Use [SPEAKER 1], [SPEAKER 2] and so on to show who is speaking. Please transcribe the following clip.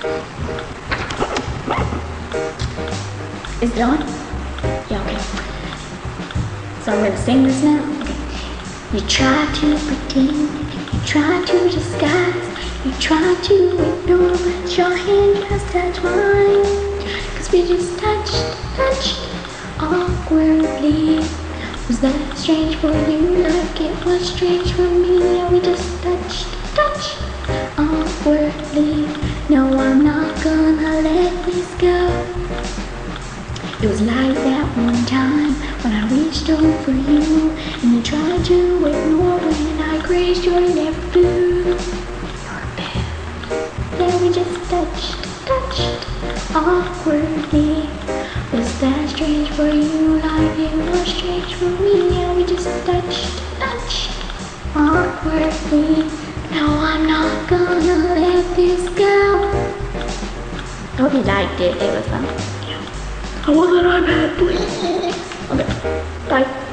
[SPEAKER 1] Is it on? Yeah, okay. So I'm gonna sing this now. You try to pretend, you try to disguise, you try to ignore, but your hand just touched mine. Cause we just touched, touched awkwardly. Was that strange for you like it was strange for me? Yeah, we just touched, touched awkwardly. No, I'm not gonna let this go. It was like that one time when I reached over you and you tried to ignore when I grazed your left boot. Your bed. Yeah, we just touched, touched awkwardly. Was that strange for you like it was strange for me? Yeah, we just touched, touched awkwardly. No, I'm not gonna let this hope you liked it. It was fun. I want that iPad, please. Okay. Bye.